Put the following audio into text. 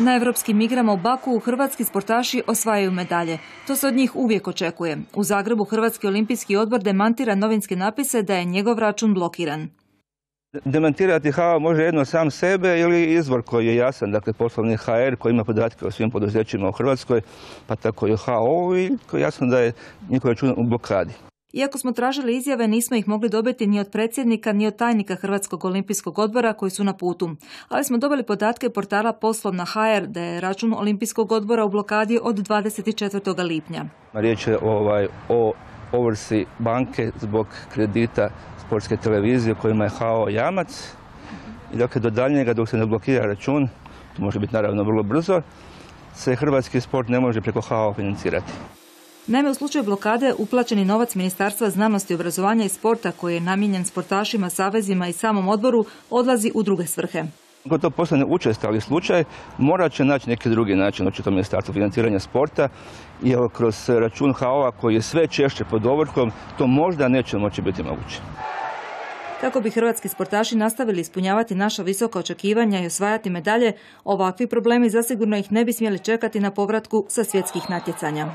Na evropskim igrama u Baku hrvatski sportaši osvajaju medalje. To se od njih uvijek očekuje. U Zagrebu Hrvatski olimpijski odbor demantira novinske napise da je njegov račun blokiran. Demantirati HAO može jedno sam sebe ili izvor koji je jasan, dakle poslovni HR koji ima podatke o svim poduzećima u Hrvatskoj, pa tako i HAO i jasno da je njihov račun u blokadi. Iako smo tražili izjave, nismo ih mogli dobiti ni od predsjednika, ni od tajnika Hrvatskog olimpijskog odbora koji su na putu. Ali smo dobili podatke portala Poslovna HR da je račun Olimpijskog odbora u blokadi od 24. lipnja. Riječ je ovaj, o ovrsi banke zbog kredita sportske televizije kojima je HAO jamac. I dakle, do daljnjega, dok se ne blokira račun, to može biti naravno vrlo brzo, se hrvatski sport ne može preko HAO financirati. Naime, u slučaju blokade uplaćeni novac Ministarstva znanosti, obrazovanja i sporta koji je namijenjen sportašima, savezima i samom odboru odlazi u druge svrhe. Ako to postane učestali slučaj, morat će naći neki drugi način, očito ministarstvo financiranja sporta, i kroz račun HAO-a koji je sve češće pod ovrhom, to možda neće moći biti moguće. Kako bi hrvatski sportaši nastavili ispunjavati naša visoka očekivanja i osvajati medalje, ovakvi problemi zasigurno ih ne bi smjeli čekati na povratku sa svjetskih natjecanja.